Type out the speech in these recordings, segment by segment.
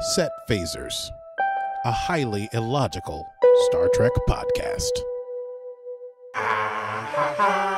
Set Phasers, a highly illogical Star Trek podcast. Ah,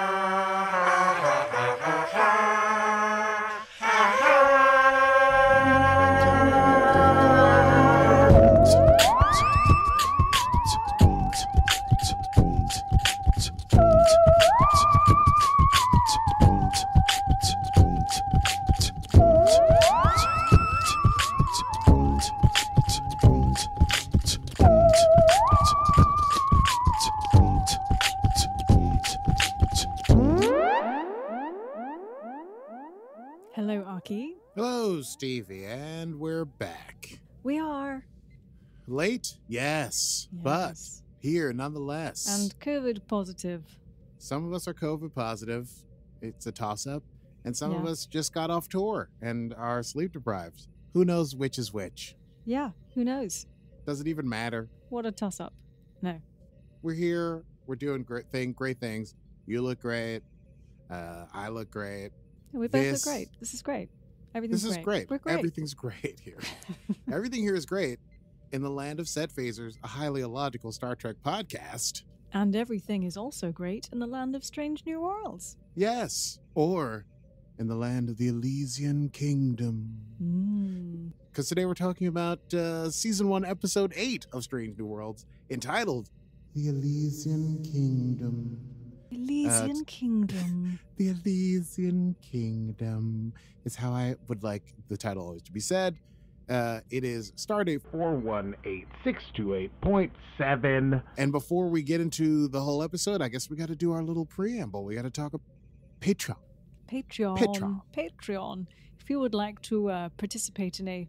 Late? Yes, but here nonetheless. And COVID positive. some of us are COVID positive. It's a toss up. And some of us just got off tour and are sleep deprived. Who knows which is which? Yeah, who knows? Does it even matter? What a toss up. No. We're here. We're doing great thing, great things. You look great. Uh, I look great. We both This- look great. This is great. Everything's This is great. We're great. Everything's great here. Everything here is great. In the land of set phasers, a highly illogical Star Trek podcast. and everything is also great in the land of strange new worlds. Yes. Or in the land of the Elysian Kingdom. Mm. Because today we're talking about uh, season one, episode eight of Strange New Worlds, entitled The Elysian Kingdom. Elysian t- Kingdom. The Elysian Kingdom is how I would like the title always to be said. Uh, it is Stardate 418628.7. And before we get into the whole episode, I guess we got to do our little preamble. We got to talk about Patreon. Patreon. Patreon. Patreon. If you would like to uh, participate in a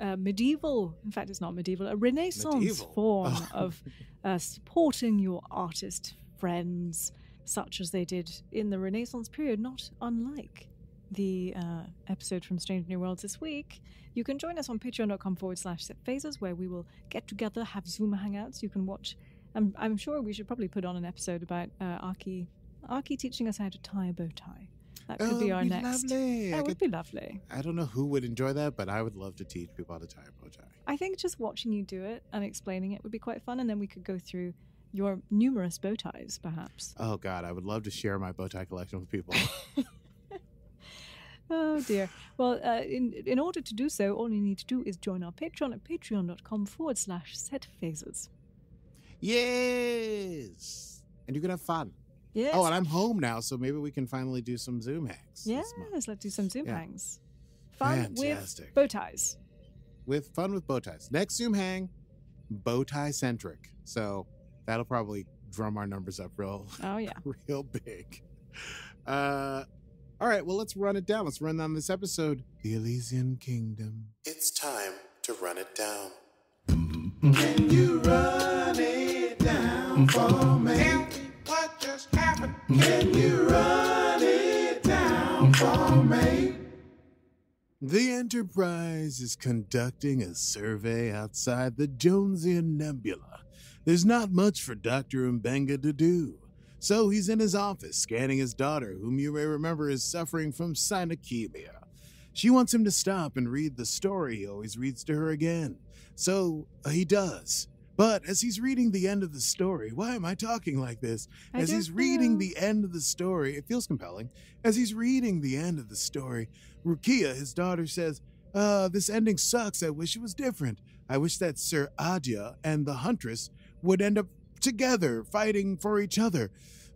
uh, medieval, in fact, it's not medieval, a Renaissance Medieval. form Oh. of uh, supporting your artist friends, such as they did in the Renaissance period, not unlike the uh, episode from Strange New Worlds this week. You can join us on patreon.com forward slash set phasers, where we will get together, have Zoom hangouts. You can watch. I'm, I'm sure we should probably put on an episode about uh, Arky, Arky teaching us how to tie a bow tie. That could Oh, be our it'd next. Lovely. I, That would could- be lovely. I don't know who would enjoy that, but I would love to teach people how to tie a bow tie. I think just watching you do it and explaining it would be quite fun, and then we could go through your numerous bow ties, perhaps. Oh God, I would love to share my bow tie collection with people. Oh dear. Well, uh, in in order to do so, all you need to do is join our Patreon at patreon.com forward slash set phasers. yes, and you can have fun. Yes. Oh, and I'm home now, so maybe we can finally do some Zoom hacks. Yes, let's do some Zoom Yeah. hangs. Fun Fantastic. with bow ties. with fun with bow ties. Next Zoom hang, bow tie centric. So that'll probably drum our numbers up real, Oh yeah. real big. Uh, all right, well, let's run it down. Let's run down this episode, The Elysian Kingdom. It's time to run it down. Can you run it down for me? Tell me what just happened. Can you run it down for me? The Enterprise is conducting a survey outside the Jonesian Nebula. There's not much for Dr. Mbenga to do. So he's in his office scanning his daughter, whom you may remember is suffering from synechemia. She wants him to stop and read the story he always reads to her again. So uh, he does. But as he's reading the end of the story, why am I talking like this? I As he's reading know. the end of the story, it feels compelling. As he's reading the end of the story, Rukia, his daughter, says, Uh, this ending sucks. I wish it was different. I wish that Sir Adya and the Huntress would end up together, fighting for each other.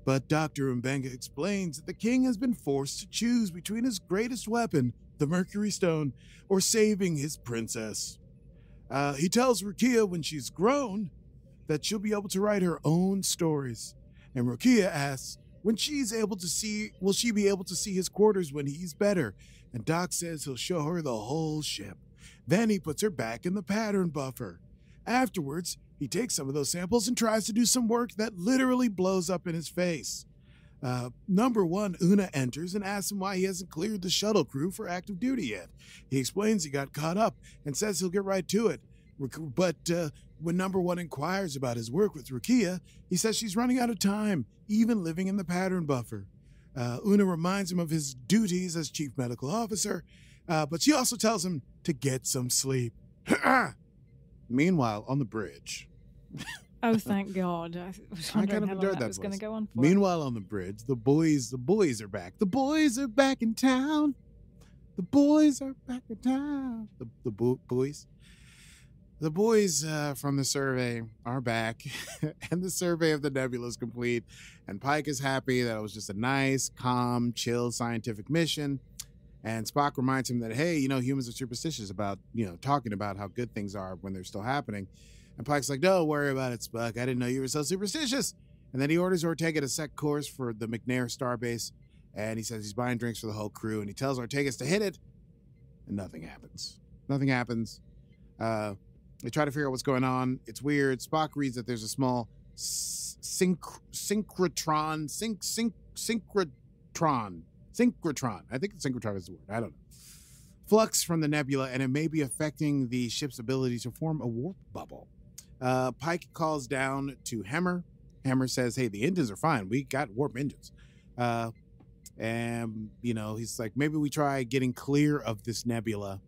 But Dr. Mbenga explains that the king has been forced to choose between his greatest weapon, the Mercury Stone, or saving his princess. Uh, he tells Rukia when she's grown that she'll be able to write her own stories. And Rukia asks, when she's able to see, will she be able to see his quarters when he's better? And Doc says he'll show her the whole ship. Then he puts her back in the pattern buffer. Afterwards, he takes some of those samples and tries to do some work that literally blows up in his face. Uh, number one, Una enters and asks him why he hasn't cleared the shuttle crew for active duty yet. He explains he got caught up and says he'll get right to it. But uh, when number one inquires about his work with Rukia, he says she's running out of time, even living in the pattern buffer. Uh, Una reminds him of his duties as chief medical officer, uh, but she also tells him to get some sleep. Meanwhile, on the bridge. Oh, thank God! I was wondering kind of how long that that was going to go on for. Meanwhile, on the bridge, the boys, the boys are back. The boys are back in town. The boys are back in town. The the bo- boys, the boys uh, from the survey are back, and the survey of the nebula is complete. And Pike is happy that it was just a nice, calm, chill scientific mission. And Spock reminds him that hey, you know, humans are superstitious about you know talking about how good things are when they're still happening. And Pike's like, don't worry about it, Spock. I didn't know you were so superstitious. And then he orders Ortega to set course for the McNair starbase. And he says he's buying drinks for the whole crew. And he tells Ortegas to hit it. And nothing happens. Nothing happens. Uh, they try to figure out what's going on. It's weird. Spock reads that there's a small synch- synchrotron, sync, sync, synchrotron, synchrotron. I think synchrotron is the word. I don't know. Flux from the nebula, and it may be affecting the ship's ability to form a warp bubble. Uh, Pike calls down to Hemmer. Hemmer says, "Hey, the engines are fine. We got warp engines." Uh, and you know, he's like, "Maybe we try getting clear of this nebula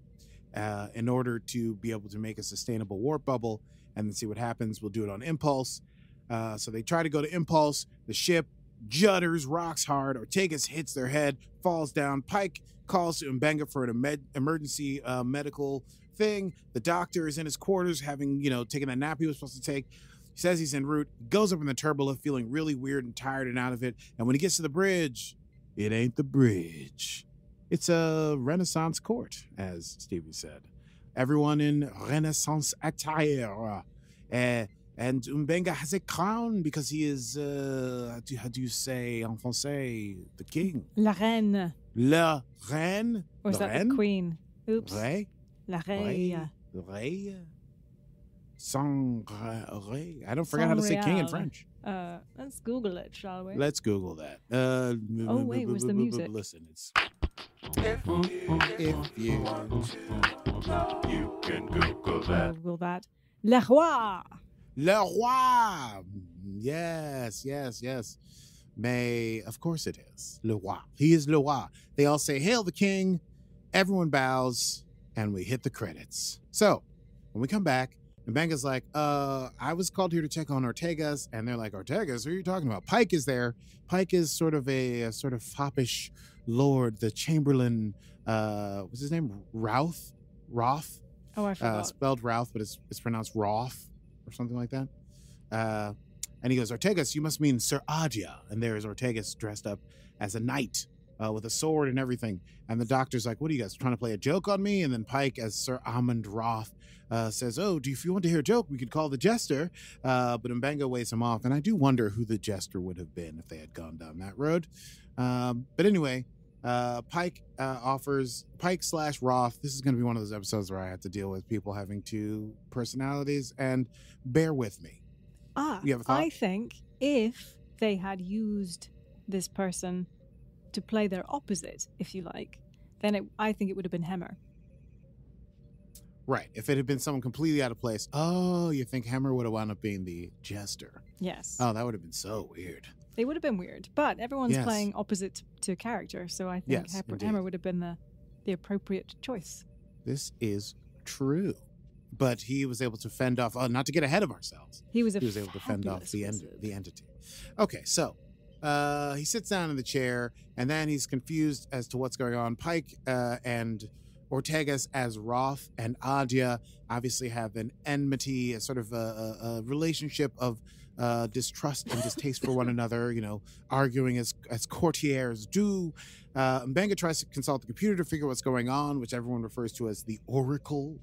uh, in order to be able to make a sustainable warp bubble, and then see what happens. We'll do it on impulse." Uh, so they try to go to impulse. The ship judders, rocks hard. Ortegas hits their head, falls down. Pike calls to Mbenga for an emergency uh, medical thing. The doctor is in his quarters, having you know taken that nap he was supposed to take. He says he's en route. Goes up in the turbolift, feeling really weird and tired and out of it. And when he gets to the bridge, it ain't the bridge. It's a Renaissance court, as Stevie said. Everyone in Renaissance attire. Uh, and Mbenga has a crown because he is, uh, how, do, how do you say en français, the king? La reine, La reine? or is La that reine? the queen? Oops. Rey? La Rey? reine. Rey? Sans Rey? I don't forget how to say king in French. Uh, let's Google it, shall we? Let's Google that. Uh, Oh, wait, was the music? Listen, it's. If you. You can Google that. Google that. Le roi. Le Roi! Yes, yes, yes. May, of course it is. Le Roi. He is Le Roi. They all say, Hail the King. Everyone bows, and we hit the credits. So, when we come back, Mbenga's like, uh, I was called here to check on Ortegas, and they're like, Ortegas, who are you talking about? Pike is there. Pike is sort of a, a sort of foppish lord, the Chamberlain, uh, what's his name? Routh? Roth? Oh, I uh, spelled Routh, but it's it's pronounced Roth or something like that. Uh, and he goes, Ortegas, you must mean Sir Adia. And there is Ortegas dressed up as a knight uh, with a sword and everything. And the doctor's like, What are you guys trying to play a joke on me? And then Pike, as Sir Amund Roth, uh, says, Oh, do you, if you want to hear a joke, we could call the jester. Uh, but Mbenga waves him off. And I do wonder who the jester would have been if they had gone down that road. Um, but anyway, uh, Pike uh, offers Pike slash Roth. This is going to be one of those episodes where I have to deal with people having two personalities, and bear with me. Ah, You have a? I think if they had used this person to play their opposite, if you like, then it, I think it would have been Hemmer. Right. If it had been someone completely out of place, oh, you think Hemmer would have wound up being the jester? Yes. Oh, that would have been so weird. They would have been weird, but everyone's Yes. playing opposite to character, so I think Yes, Hepper- Hemmer would have been the, the appropriate choice. This is true. But he was able to fend off, oh, not to get ahead of ourselves. He was a he was able to fend off the end, the entity. Okay, so uh, he sits down in the chair, and then he's confused as to what's going on. Pike uh, and Ortegas as Roth and Adia obviously have an enmity, a sort of a, a, a relationship of uh, distrust and distaste for one another. You know, arguing as as courtiers do. Uh, Mbenga tries to consult the computer to figure what's going on, which everyone refers to as the Oracle.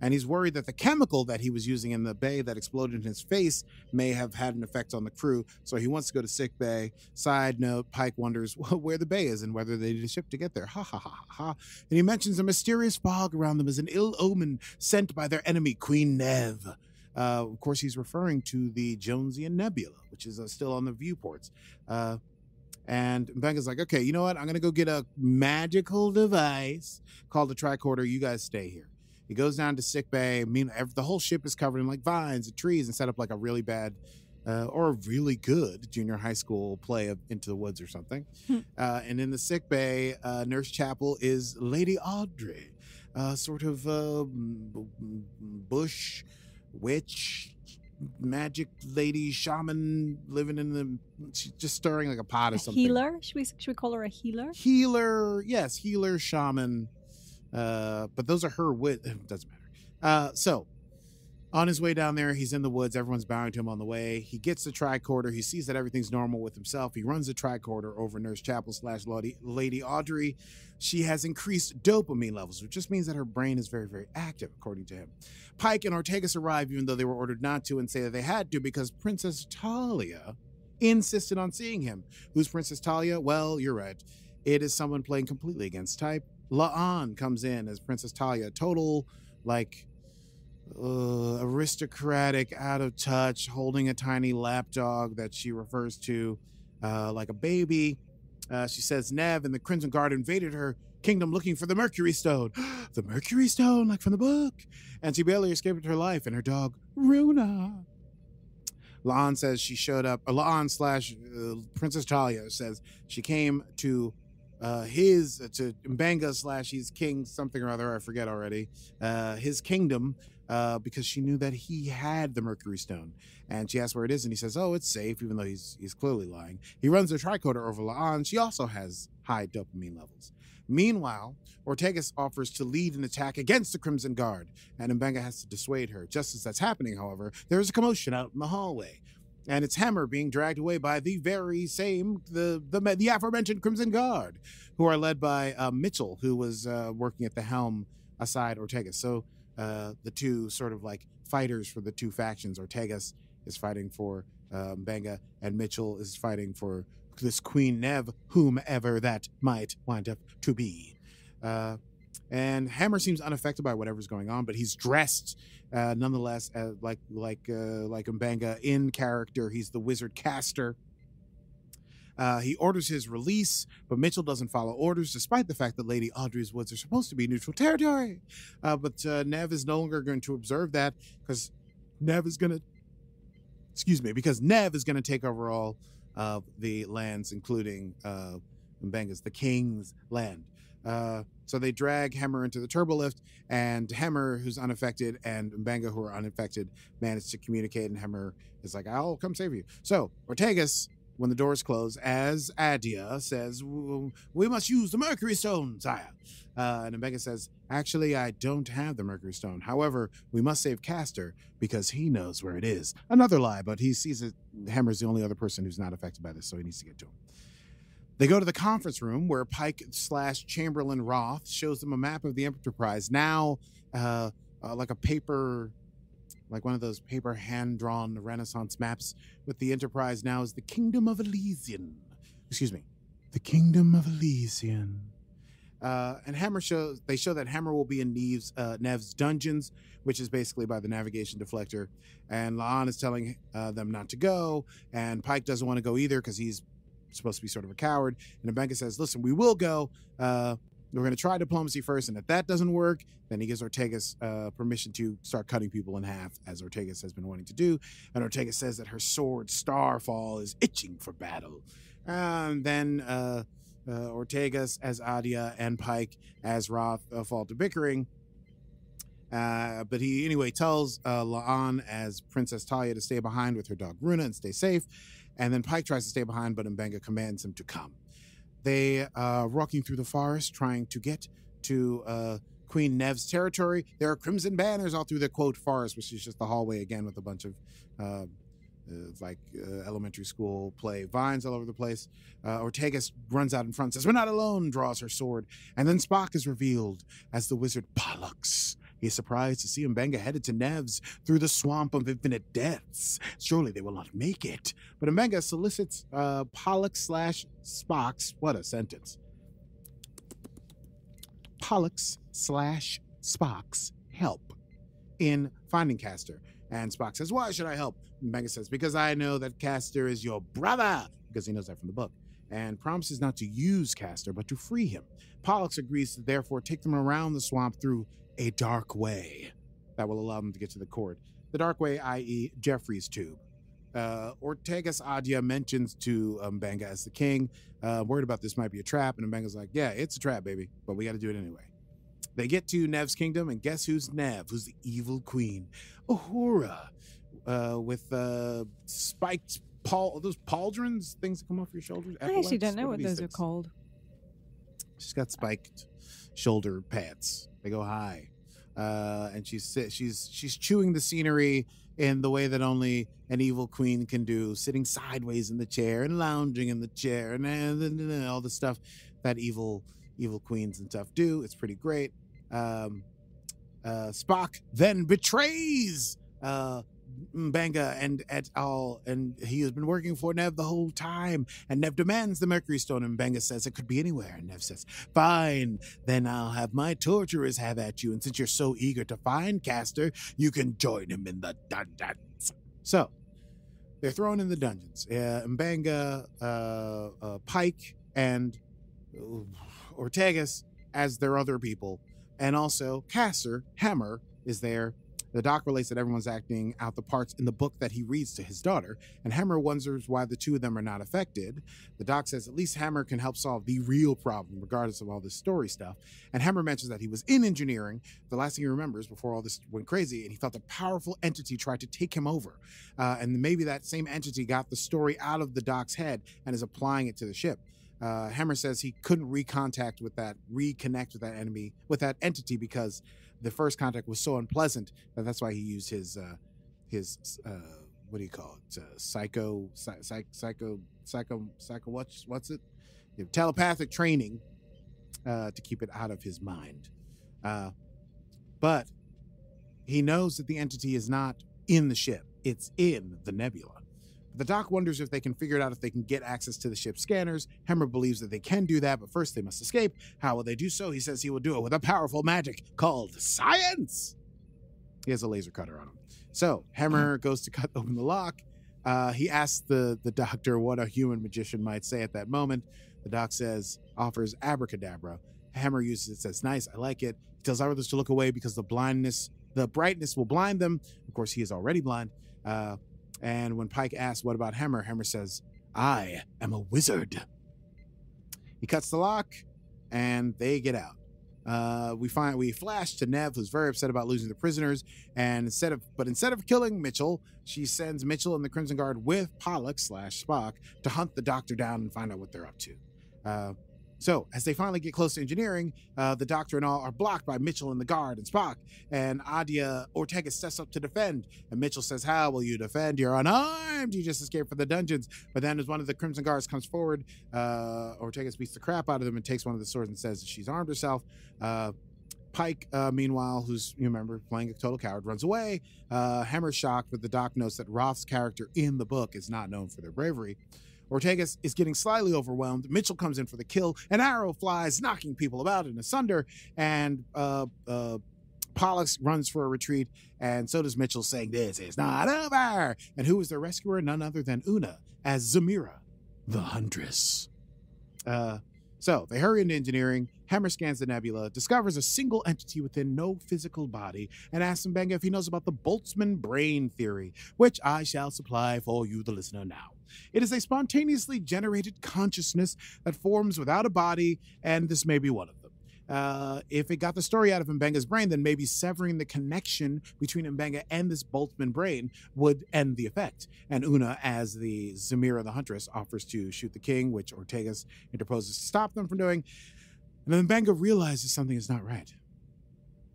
And he's worried that the chemical that he was using in the bay that exploded in his face may have had an effect on the crew. So he wants to go to sick bay. Side note: Pike wonders where the bay is and whether they need a ship to get there. Ha ha ha ha ha. And he mentions a mysterious fog around them as an ill omen sent by their enemy, Queen Nev. Uh, of course, he's referring to the Jonesian Nebula, which is uh, still on the viewports. Uh, and Mbenga's like, okay, you know what? I'm going to go get a magical device called the tricorder. You guys stay here. He goes down to sick bay. I mean, the whole ship is covered in like vines and trees and set up like a really bad uh, or a really good junior high school play of Into the Woods or something. Hmm. uh, and in the sick bay, uh, Nurse Chapel is Lady Audrey. uh, sort of uh, bush witch magic lady shaman living in the she's just stirring like a pot or something healer? Should we should we call her a healer? healer yes healer shaman uh but those are her wit it doesn't matter uh so on his way down there he's in the woods everyone's bowing to him on the way. He gets the tricorder. He sees that everything's normal with himself. He runs the tricorder over nurse chapel slash lady, audrey. She has increased dopamine levels which just means that her brain is very very active according to him. Pike and ortegas arrive even though they were ordered not to and say that they had to because princess talia insisted on seeing him. Who's princess talia? Well you're right. It is someone playing completely against type. La'an comes in as Princess Talia, total like uh, aristocratic, out of touch, holding a tiny lapdog that she refers to uh, like a baby. Uh, she says Nev and the Crimson Guard invaded her kingdom looking for the Mercury Stone. the Mercury Stone, like from the book. And she barely escaped her life and her dog, Runa. La'an says she showed up, uh, La'an slash uh, Princess Talia says she came to uh, his, to Mbanga slash he's king something or other, I forget already, uh, his kingdom uh, because she knew that he had the Mercury Stone. And she asks where it is, and he says, "Oh, it's safe," even though he's he's clearly lying. He runs a tricorder over La'an. She also has high dopamine levels. Meanwhile, Ortegas offers to lead an attack against the Crimson Guard, and Mbenga has to dissuade her. Just as that's happening, however, there is a commotion out in the hallway, and it's Hemmer being dragged away by the very same the the, the aforementioned Crimson Guard, who are led by uh, Mitchell, who was uh, working at the helm aside Ortegas. So uh, the two sort of like fighters for the two factions. Ortegas is fighting for uh, Mbenga, and Mitchell is fighting for this Queen Nev, whomever that might wind up to be. Uh, and Hemmer seems unaffected by whatever's going on, but he's dressed uh, nonetheless uh, like like uh, like Mbanga in character. He's the wizard Castor. Uh, he orders his release, but Mitchell doesn't follow orders, despite the fact that Lady Audrey's woods are supposed to be neutral territory. Uh, but uh, Nev is no longer going to observe that because Nev is going to, excuse me, because Nev is going to take over all of the lands, including uh, Mbanga's, the king's land. Uh, so they drag Hemmer into the turbolift, and Hemmer, who's unaffected, and Mbanga, who are unaffected, manage to communicate. And Hemmer is like, "I'll come save you." So Ortegas, when the doors close, as Adia says, "We must use the Mercury Stone, sire." Uh, and Mbanga says, "Actually, I don't have the Mercury Stone. However, we must save Castor because he knows where it is." Another lie, but he sees that Hemmer's the only other person who's not affected by this, so he needs to get to him. They go to the conference room where Pike slash Chamberlain Roth shows them a map of the Enterprise, now uh, uh, like a paper, like one of those paper hand drawn Renaissance maps, with the Enterprise now as the Kingdom of Elysian. Excuse me, the Kingdom of Elysian. Uh, and Hemmer shows they show that Hemmer will be in Neve's uh, Nev's dungeons, which is basically by the navigation deflector. And Laan is telling uh, them not to go, and Pike doesn't want to go either because he's supposed to be sort of a coward. And Mbenga says, "Listen, we will go. Uh, we're going to try diplomacy first, and if that doesn't work, then he gives Ortegas uh, permission to start cutting people in half, as Ortegas has been wanting to do. And Ortegas says that her sword Starfall is itching for battle. And then uh, uh, Ortegas as Adia and Pike as Roth uh, fall to bickering. Uh, but he anyway tells uh, Laan as Princess Talia to stay behind with her dog Runa and stay safe. And then Pike tries to stay behind, but Mbenga commands him to come. They are walking through the forest trying to get to uh, Queen Nev's territory. There are crimson banners all through the quote forest, which is just the hallway again with a bunch of uh, uh, like uh, elementary school play vines all over the place. Uh, Ortegas runs out in front, says, We're not alone, draws her sword. And then Spock is revealed as the wizard Pollux. He is surprised to see Mbenga headed to Nev's through the swamp of infinite deaths. Surely they will not make it. But Mbenga solicits uh, Pollux slash Spock's, what a sentence. Pollux slash Spock's help in finding Castor. And Spock says, Why should I help? Mbenga says, Because I know that Castor is your brother, because he knows that from the book, and promises not to use Castor, but to free him. Pollux agrees to therefore take them around the swamp through a dark way that will allow them to get to the court. The dark way, i.e., Jefferies tube. Uh, Ortegas Adia mentions to um, Mbenga as the king, uh, worried about this might be a trap, and Mbenga's like, "Yeah, it's a trap, baby, but we got to do it anyway." They get to Nev's kingdom, and guess who's Nev? Who's the evil queen? Uhura, uh, with uh, spiked paul those pauldrons, things that come off your shoulders. I actually don't know what these those are called. She's got spiked shoulder pads. They go high, uh, and she's she's she's chewing the scenery in the way that only an evil queen can do, sitting sideways in the chair and lounging in the chair, and, and, and- and all the stuff that evil evil queens and stuff do. It's pretty great. Um, uh, Spock then betrays uh, Mbanga and et al. And he has been working for Nev the whole time. And Nev demands the Mercury Stone. And Mbanga says it could be anywhere. And Nev says, Fine, then I'll have my torturers have at you. And since you're so eager to find Castor, you can join him in the dungeons. So they're thrown in the dungeons. Uh, Mbanga, uh, uh, Pike, and uh, Ortegas as their other people. And also Castor, Hemmer, is there. The doc relates that everyone's acting out the parts in the book that he reads to his daughter, and Hemmer wonders why the two of them are not affected. The doc says at least Hemmer can help solve the real problem, regardless of all this story stuff. And Hemmer mentions that he was in engineering, the last thing he remembers before all this went crazy, and he felt a powerful entity tried to take him over. Uh, and maybe that same entity got the story out of the doc's head and is applying it to the ship. Uh, Hemmer says he couldn't recontact with that, reconnect with that enemy, with that entity because the first contact was so unpleasant that that's why he used his, uh, his, uh, what do you call it? Uh, psycho, psy- psy- psycho, psycho, psycho. What's what's it? You know, telepathic training uh, to keep it out of his mind. Uh, but he knows that the entity is not in the ship; it's in the nebula. The doc wonders if they can figure it out if they can get access to the ship's scanners. Hemmer believes that they can do that, but first they must escape. How will they do so? He says he will do it with a powerful magic called science. He has a laser cutter on him. So Hemmer goes to cut open the lock. Uh, he asks the the doctor what a human magician might say at that moment. The doc says, offers abracadabra. Hemmer uses it, says, nice, I like it. He tells others to look away because the blindness, the brightness will blind them. Of course, he is already blind. Uh, and when Pike asks, what about Hemmer? Hemmer says, I am a wizard. He cuts the lock and they get out. Uh, we find we flash to Nev, who's very upset about losing the prisoners, and instead of but instead of killing Mitchell, she sends Mitchell and the Crimson Guard with Pollux slash Spock to hunt the Doctor down and find out what they're up to. Uh, so as they finally get close to engineering, uh, the Doctor and all are blocked by Mitchell and the Guard and Spock, and Adia Ortega steps up to defend, and Mitchell says, "How will you defend? You're unarmed. You just escaped from the dungeons." But then, as one of the Crimson Guards comes forward, uh, Ortega beats the crap out of them and takes one of the swords and says that she's armed herself. Uh, Pike, uh, meanwhile, who's you remember playing a total coward, runs away. Uh, Hemmer's shocked, but the doc notes that Roth's character in the book is not known for their bravery. Ortegas is getting slightly overwhelmed. Mitchell comes in for the kill. An arrow flies, knocking people about and asunder. And uh, uh, Pollux runs for a retreat, and so does Mitchell, saying, This is not over. And who is their rescuer? None other than Una, as Zamira, the Huntress. Uh, so they hurry into engineering. Hemmer scans the nebula, discovers a single entity within no physical body, and asks Mbenga if he knows about the Boltzmann brain theory, which I shall supply for you, the listener, now. It is a spontaneously generated consciousness that forms without a body, and this may be one of them. Uh, if it got the story out of Mbenga's brain, then maybe severing the connection between Mbenga and this Boltzmann brain would end the effect. And Una, as the Zamira the Huntress, offers to shoot the king, which Ortegas interposes to stop them from doing. And then Mbenga realizes something is not right.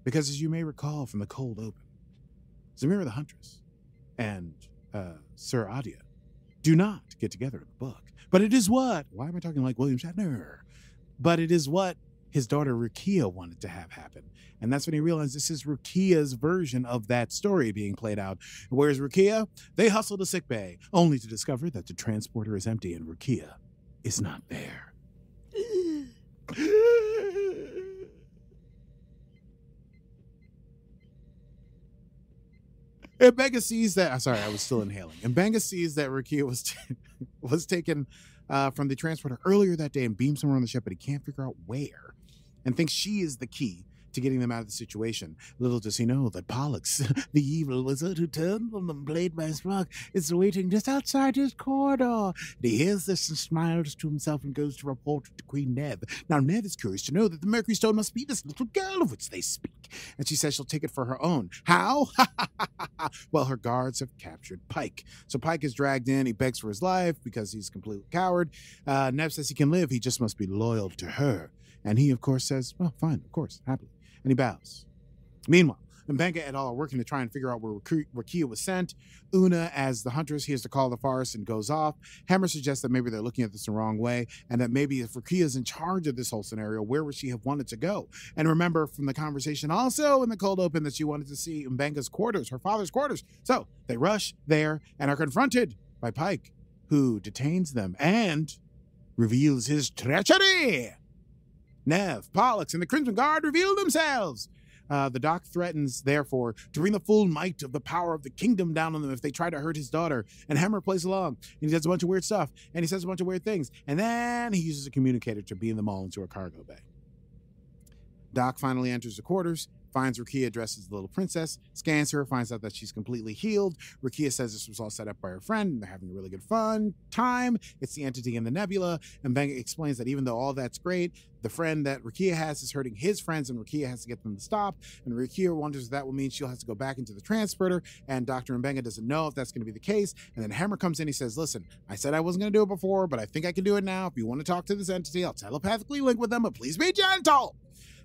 Because as you may recall from the cold open, Zamira the Huntress and uh, Sir Adia do not get together in the book. But it is what? Why am I talking like William Shatner? But it is what his daughter Rukia wanted to have happen. And that's when he realized this is Rukia's version of that story being played out. Where's Rukia? They hustle to sickbay, only to discover that the transporter is empty and Rukia is not there. And Benga sees that. Sorry, I was still inhaling. And Benga sees that Rukia was was taken uh, from the transporter earlier that day and beamed somewhere on the ship, but he can't figure out where, and thinks she is the key to getting them out of the situation. Little does he know that Pollux, the evil wizard who turned from them, played by Spock, is waiting just outside his corridor. And he hears this and smiles to himself and goes to report to Queen Nev. Now, Nev is curious to know that the Mercury Stone must be this little girl of which they speak, and she says she'll take it for her own. How? well, her guards have captured Pike. So Pike is dragged in. He begs for his life because he's a complete coward. Uh, Nev says he can live, he just must be loyal to her. And he, of course, says, Well, fine, of course, happily. And he bows. Meanwhile, Mbenga et al. are working to try and figure out where Rakia was sent. Una, as the huntress, hears the call of the forest and goes off. Hemmer suggests that maybe they're looking at this the wrong way, and that maybe if Rakia is in charge of this whole scenario, where would she have wanted to go? And remember from the conversation also in the cold open that she wanted to see Mbenga's quarters, her father's quarters. So they rush there and are confronted by Pike, who detains them and reveals his treachery. Nev, Pollux, and the Crimson Guard reveal themselves. Uh, the doc threatens, therefore, to bring the full might of the power of the kingdom down on them if they try to hurt his daughter. And Hemmer plays along, and he does a bunch of weird stuff, and he says a bunch of weird things, and then he uses a communicator to beam them all into a cargo bay. Doc finally enters the quarters, finds Rakia, dresses the little princess, scans her, finds out that she's completely healed. Rakia says this was all set up by her friend, and they're having a really good fun time. It's the entity in the nebula, and Bang explains that even though all that's great, the friend that Rakia has is hurting his friends, and Rakia has to get them to stop. And Rakia wonders if that will mean she'll have to go back into the transporter. And Dr. Mbenga doesn't know if that's going to be the case. And then Hemmer comes in. He says, Listen, I said I wasn't going to do it before, but I think I can do it now. If you want to talk to this entity, I'll telepathically link with them, but please be gentle.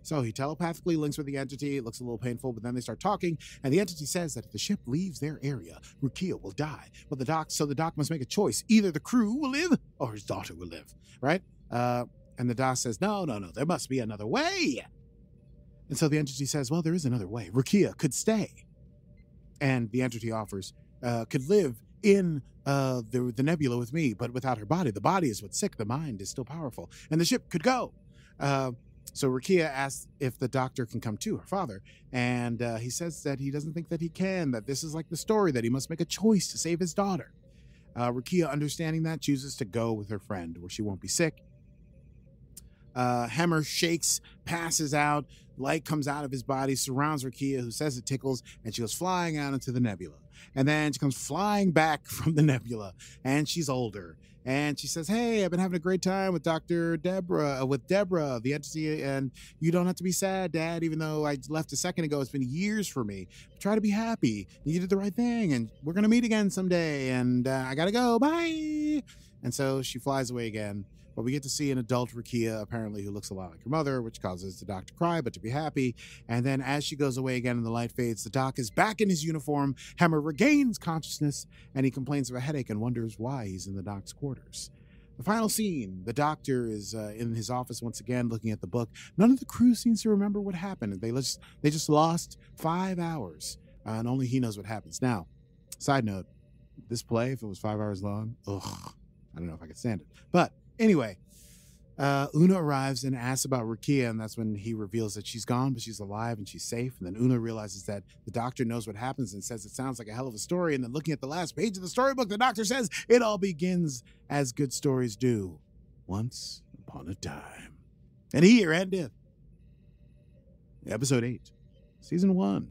So he telepathically links with the entity. It looks a little painful, but then they start talking, and the entity says that if the ship leaves their area, Rukia will die. But the doc, so the doc must make a choice: either the crew will live or his daughter will live. Right? Uh, and the doc says, "No, no, no. There must be another way." And so the entity says, "Well, there is another way. Rukia could stay." And the entity offers, uh, "Could live in." Uh, the, the nebula with me, but without her body. The body is what's sick. The mind is still powerful, and the ship could go. Uh, so Rakia asks if the doctor can come too, her father, and uh, he says that he doesn't think that he can. That this is like the story that he must make a choice to save his daughter. Uh, Rakia, understanding that, chooses to go with her friend, where she won't be sick. Uh, Hemmer shakes, passes out. Light comes out of his body, surrounds Rakia, who says it tickles, and she goes flying out into the nebula. And then she comes flying back from the nebula, and she's older. And she says, "Hey, I've been having a great time with Doctor Deborah, uh, with Deborah, the entity, and you don't have to be sad, Dad. Even though I left a second ago, it's been years for me. Try to be happy. You did the right thing, and we're gonna meet again someday. And uh, I gotta go. Bye." And so she flies away again. But we get to see an adult Rakia, apparently, who looks a lot like her mother, which causes the doc to cry, but to be happy. And then as she goes away again and the light fades, the doc is back in his uniform. Hemmer regains consciousness and he complains of a headache and wonders why he's in the doc's quarters. The final scene the doctor is uh, in his office once again looking at the book. None of the crew seems to remember what happened. They just, they just lost five hours, uh, and only he knows what happens. Now, side note this play, if it was five hours long, ugh, I don't know if I could stand it. But Anyway, uh, Una arrives and asks about Rukia, and that's when he reveals that she's gone, but she's alive and she's safe. And then Una realizes that the doctor knows what happens and says it sounds like a hell of a story. And then looking at the last page of the storybook, the doctor says it all begins as good stories do. Once upon a time. And here endeth episode 8, season 1,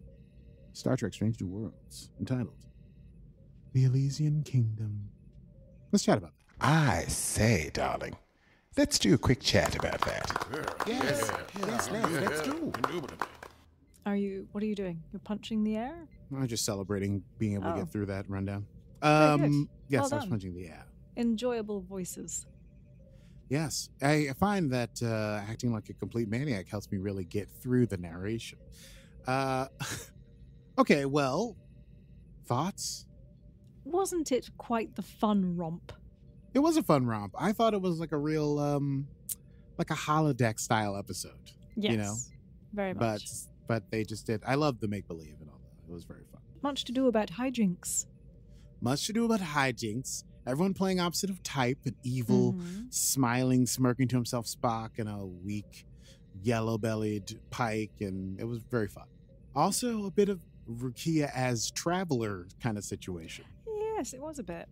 Star Trek Strange New Worlds, entitled The Elysian Kingdom. Let's chat about. I say, darling, let's do a quick chat about that. Yes, yes, let's, let's do. Are you? What are you doing? You're punching the air. I'm just celebrating being able to Oh. get through that rundown. Very good. Um, yes, Well I was done. punching the air. Enjoyable voices. Yes, I I find that uh, acting like a complete maniac helps me really get through the narration. Uh, okay, well, thoughts? Wasn't it quite the fun romp? It was a fun romp. I thought it was like a real, um, like a holodeck style episode. Yes. You know, very much. But but they just did. I loved the make believe and all that. It was very fun. Much to do about hijinks. Much to do about hijinks. Everyone playing opposite of type, an evil, Mhm. smiling, smirking to himself Spock, and a weak, yellow bellied Pike, and it was very fun. Also, a bit of Rukia as traveler kind of situation. Yes, it was a bit.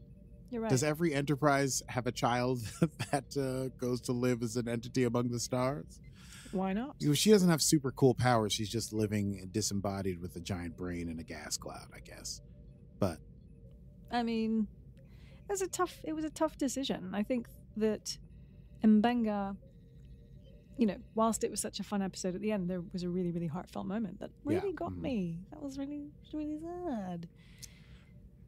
You're right. Does every enterprise have a child that uh, goes to live as an entity among the stars? Why not? She doesn't have super cool powers. She's just living disembodied with a giant brain and a gas cloud, I guess. But I mean, it was a tough. It was a tough decision. I think that Mbenga, you know, whilst it was such a fun episode at the end, there was a really, really heartfelt moment that Yeah, really got mhm. me. That was really, really sad.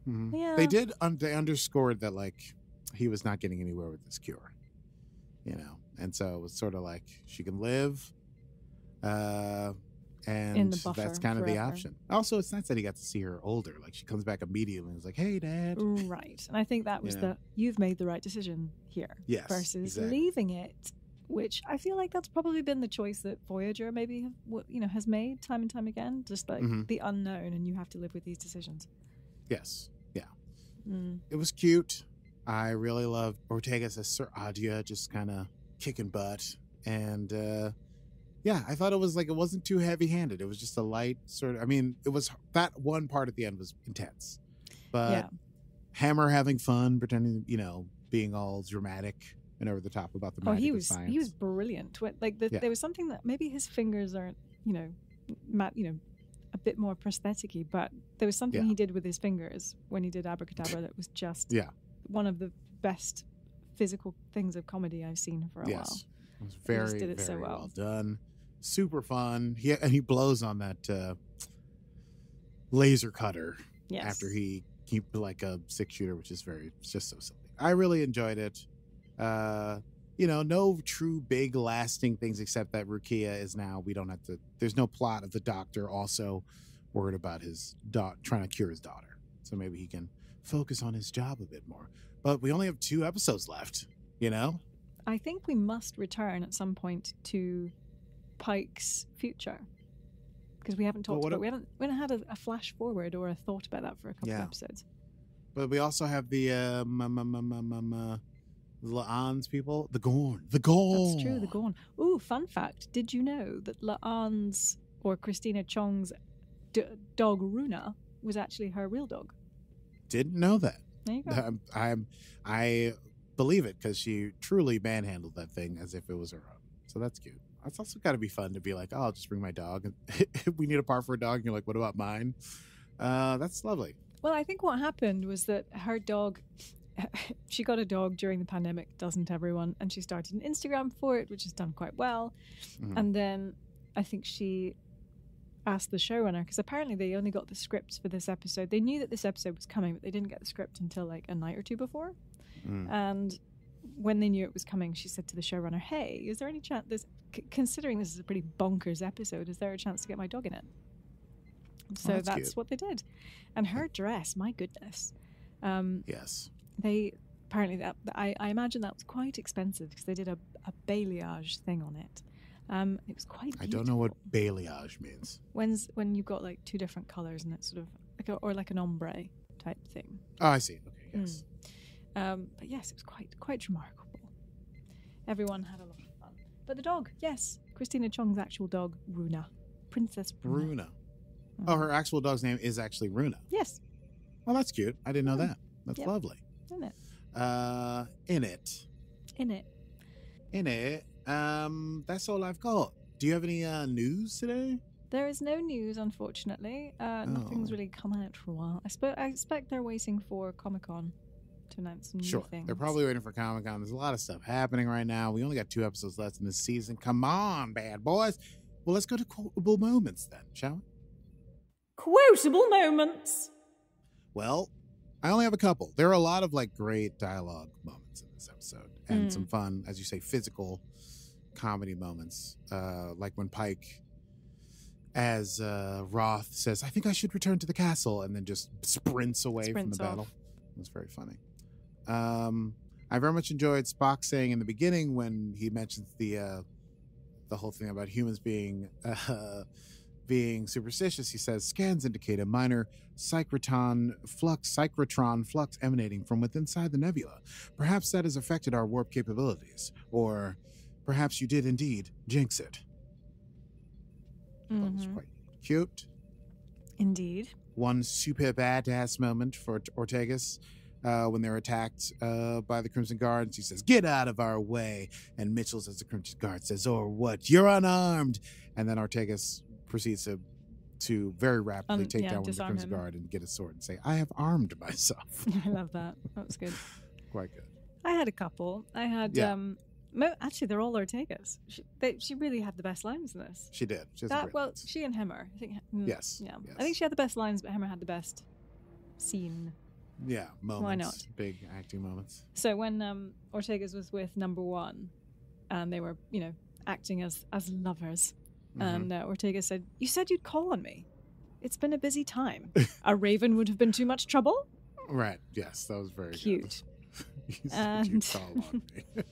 Mhm. Yeah. they did. Un- they underscored that like he was not getting anywhere with this cure. You know, and so it was sort of like she can live, uh, and that's kind of the option. Also, it's nice that he got to see her older. Like she comes back immediately and is like, "Hey, Dad." Right. And I think that was Yeah. the you've made the right decision here Yes, versus exactly. leaving it, which I feel like that's probably been the choice that Voyager maybe have, you know has made time and time again. Just like Mhm. the unknown, and you have to live with these decisions. Yes. Mm. It was cute. I really loved Ortegas as Sir Adia, just kind of kicking butt. And uh, yeah, I thought it was like it wasn't too heavy handed. It was just a light sort of. I mean, it was that one part at the end was intense, but yeah. Hemmer having fun, pretending, you know, being all dramatic and over the top about the Oh, magic he was science. he was brilliant. Like the, Yeah. there was something that maybe his fingers aren't, you know, mat, you know, a bit more prostheticy, but there was something Yeah. he did with his fingers when he did abracadabra that was just Yeah. one of the best physical things of comedy I've seen for a while. yes, it was very just did it so very well. well done. Super fun. He and he blows on that uh, laser cutter Yes. after he he like a six shooter, which is very it's just so silly. I really enjoyed it. Uh, you know, no true big lasting things except that Rukia is now we don't have to. There's no plot of the doctor also worried about his dot trying to cure his daughter, so maybe he can focus on his job a bit more. But we only have two episodes left. You know, I think we must return at some point to Pike's future. Because we haven't talked what about, if- we haven't, we haven't had a, a flash forward or a thought about that for a couple Yeah. of episodes. but we also have the uh, uh, La'an's people, the Gorn, the Gorn. That's true, the Gorn. Ooh, fun fact. Did you know that La'an's or Christina Chong's d- dog Runa was actually her real dog? Didn't know that. There you go. I'm, I'm I believe it because she truly manhandled that thing as if it was her own. So that's cute. It's also got to be fun to be like, oh, I'll just bring my dog. we need a part for a dog. And you're like, what about mine? Uh, that's lovely. Well, I think what happened was that her dog, she got a dog during the pandemic, doesn't everyone? And she started an Instagram for it, which has done quite well. Mhm. And then I think she asked the showrunner, because apparently they only got the scripts for this episode. They knew that this episode was coming, but they didn't get the script until like a night or two before. Mm. And when they knew it was coming, she said to the showrunner, "Hey, is there any chance? This, c- considering this is a pretty bonkers episode, is there a chance to get my dog in it?" So that's that's, what they did. And her dress, my goodness, um, Yes. they apparently that I, I imagine that was quite expensive because they did a, a balayage thing on it. Um, it was quite. I don't know what beautiful. balayage means. When's when you've got like two different colors and it's sort of like a, or like an ombre type thing. Oh, I see. Okay. Yes. Um, but yes, it was quite quite remarkable. Everyone had a lot of fun. But the dog, yes, Christina Chong's actual dog, Runa, Princess Runa. Runa. Oh, her actual dog's name is actually Runa. Yes, Well, that's cute. I didn't know Yeah. that. That's Yep. lovely. in it, Uh, in it. in it. In it. Um, that's all I've got. Do you have any uh, news today? There is no news, unfortunately. Uh, Nothing's Oh. really come out for a while. I, spe- I expect they're waiting for Comic Con to announce some Sure. new things. They're probably waiting for Comic Con. There's a lot of stuff happening right now. We only got two episodes left in this season. Come on, bad boys. Well, let's go to quotable moments then, shall we? quotable moments. Well, I only have a couple. There are a lot of like great dialogue moments in this episode and Mm. some fun, as you say, physical comedy moments. Uh, like when Pike, as uh, Roth says, I think I should return to the castle, and then just sprints away Sprints from the off. battle. It was very funny. Um, I very much enjoyed Spock saying in the beginning when he mentions the uh, the whole thing about humans being uh, being superstitious. He says scans indicate a minor cyclotron flux, cyclotron flux emanating from within inside the nebula. Perhaps that has affected our warp capabilities, or perhaps you did indeed jinx it. That was Mhm. quite cute. Indeed. One super badass moment for Ortegas uh, when they're attacked uh, by the Crimson Guards. He says, "Get out of our way!" And Mitchell says, "The Crimson Guard says, or what? You're unarmed." And then Ortegas proceeds to to very rapidly Um, take yeah, down one of the Crimson him. Guard and get a sword and say, "I have armed myself." I love that. That was good. Quite good. I had a couple. I had Yeah. um mo- actually they're all Ortegas. She, they, she really had the best lines in this. She did. She That well, lines. she and Hemmer. I think. mm, Yes, Yeah. yes. I think she had the best lines, but Hemmer had the best scene. yeah, moments. not? Big acting moments. So when um, Ortegas was with Number One, and they were, you know, acting as as lovers, Mhm. and uh, Ortega said, "You said you'd call on me. It's been a busy time. a raven would have been too much trouble." Right. Yes, that was very good. Cute. You said you'd And- call on me.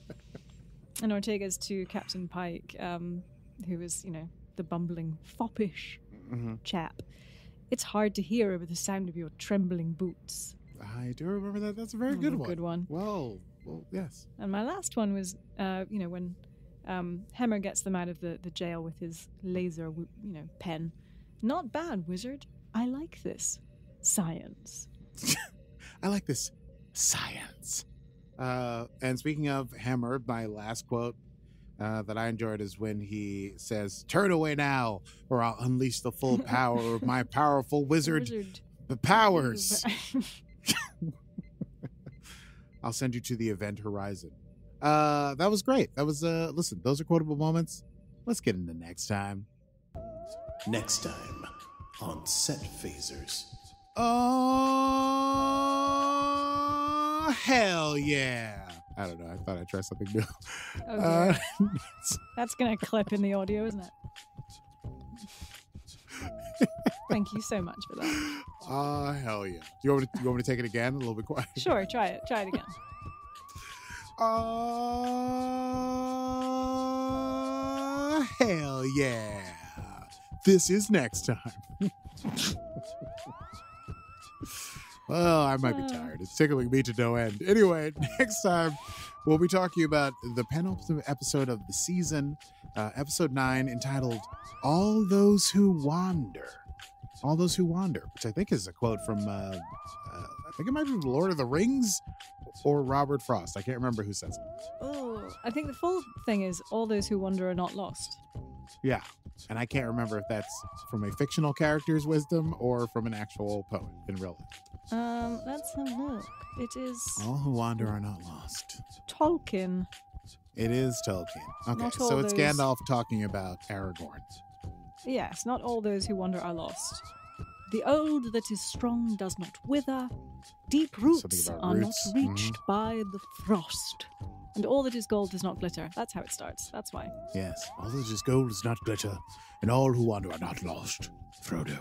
And Ortegas to Captain Pike, um, who was, you know, the bumbling, foppish Mhm. chap. It's hard to hear over the sound of your trembling boots. I do remember that. That's a very That good a one. good one. Well, well, yes. And my last one was, uh, you know, when um, Hemmer gets them out of the, the jail with his laser, you know, pen. Not bad, wizard. I like this. Science. I like this science. Uh, and speaking of Hemmer, my last quote uh, that I enjoyed is when he says, "Turn away now, or I'll unleash the full power of my powerful wizard, Wizard. the powers. I'll send you to the event horizon." Uh, that was great. That was uh, listen. Those are quotable moments. Let's get into next time. Next time on Set Phasers. Oh hell yeah! I don't know. I thought I'd try something new. Oh, Uh. That's going to clip in the audio, isn't it? Thank you so much for that. Ah, hell yeah! Do You want, me to, you want me to take it again? A little bit quiet. Sure, try it. Try it again. Ah, hell yeah! This is next time. well, I might be tired. It's tickling me to no end. Anyway, next time we'll be talking about the penultimate episode of the season, uh, episode nine, entitled "All Those Who Wander." All those who wander, which I think is a quote from, uh, uh, I think it might be Lord of the Rings or Robert Frost. I can't remember who says it. Oh, I think the full thing is all those who wander are not lost. Yeah. And I can't remember if that's from a fictional character's wisdom or from an actual poet in real life. Um, let's have a look. It is All who wander are not lost. Tolkien. It is Tolkien. Okay, so it's those- Gandalf talking about Aragorn. Yes, not all those who wander are lost. The old that is strong does not wither. Deep roots about are roots, not mhm. reached by the frost. And all that is gold does not glitter. That's how it starts. That's why. Yes, all that is gold is not glitter, and all who wander are not lost. Frodo.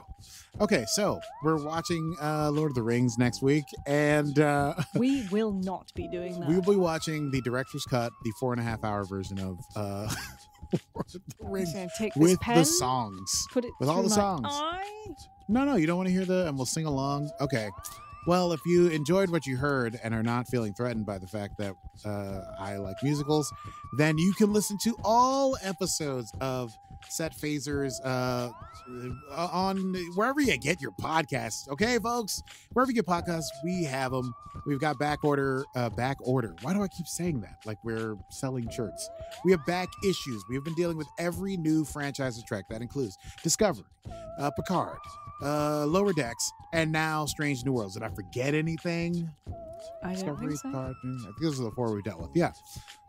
Okay, so we're watching uh, Lord of the Rings next week, and uh, We will not be doing that. we'll be watching the director's cut, the four and a half hour version of uh, Lord of the Rings take with pen, the songs. put it with all the songs. eye. No, no, you don't want to hear the, and we'll sing along. Okay. Well, if you enjoyed what you heard and are not feeling threatened by the fact that uh, I like musicals, then you can listen to all episodes of Set Phasers uh, uh, on wherever you get your podcasts. Okay, folks, wherever you get podcasts, we have them. We've got back order, uh, back order. Why do I keep saying that? Like we're selling shirts. We have back issues. We have been dealing with every new franchise of Trek. That includes Discovery, uh, Picard, uh, Lower Decks, and now Strange New Worlds. Did I forget anything? I don't think so. I think those are the four we dealt with. Yeah.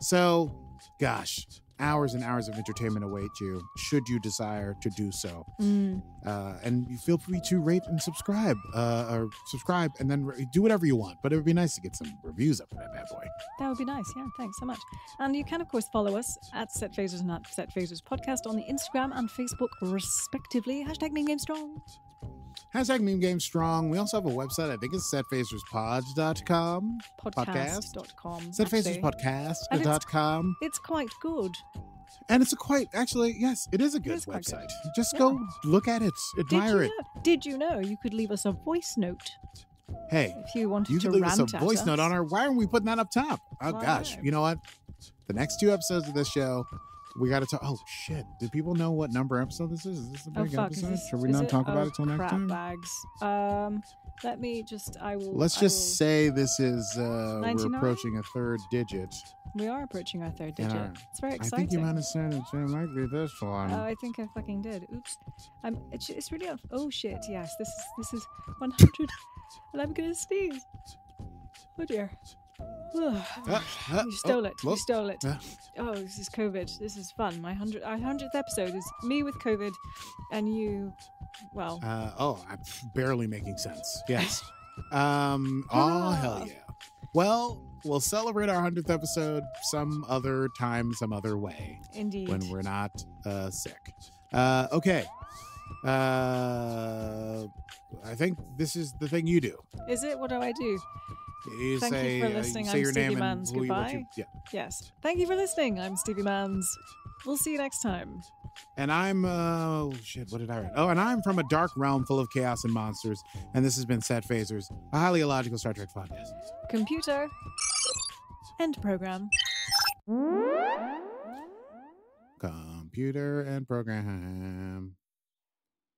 So, gosh, hours and hours of entertainment await you should you desire to do so. Mm. Uh, and you feel free to rate and subscribe, uh, or subscribe and then re- do whatever you want. But it would be nice to get some reviews up for that bad boy. That would be nice. Yeah, thanks so much. And you can, of course, follow us at Set Phasers and at Set Phasers Podcast on the Instagram and Facebook, respectively. Hashtag Meme Game Strong. Hashtag Meme Game Strong. We also have a website. I think it's setphaserspod.com. Podcast.com. actually. Setphaserspodcast.com. It's quite good. And it's a quite, actually, yes, it is a good is website. good. Just Yeah. go look at it, Did admire you, it. know, did you know you could leave us a voice note Hey, if you wanted you to leave rant us a voice us? note on our. Why aren't we putting that up top? Oh, Why gosh. You know what? The next two episodes of this show, we got to talk. Oh, shit. Do people know what number episode this is? Is this a Oh big! Is episode? this, Should we not it? talk about oh, it till next crap time? bags. Um, Let me just. I will. Let's I just will- say this is uh, we're approaching a third digit. we are approaching our third digit. our- it's very exciting. I think you might have said it, it might be this one. Oh, I think I fucking did. Oops. I'm. It's, it's really. Oh shit! Yes, this is this is 100, and I'm gonna sneeze. Oh dear. Ah, ah, you stole oh, it. You stole it. Ah. Oh, this is COVID. This is fun. My hundred, our hundredth episode is me with COVID, and you. Well, Uh, oh, I'm barely making sense. Yes. Um. Oh hell yeah. Well, we'll celebrate our hundredth episode some other time, some other way indeed. when we're not uh, sick. Uh, okay. Uh, I think this is the thing you do. Is it? What do I do? You Thank you say, for uh, you listening. I'm Stevie and who you, Goodbye. yeah. Yes. Thank you for listening. I'm Stevie Mans. We'll see you next time. And I'm uh oh, shit, what did I write? Oh, and I'm from a dark realm full of chaos and monsters. And this has been Set Phasers, a highly illogical Star Trek podcast. Computer. End program. Computer and program.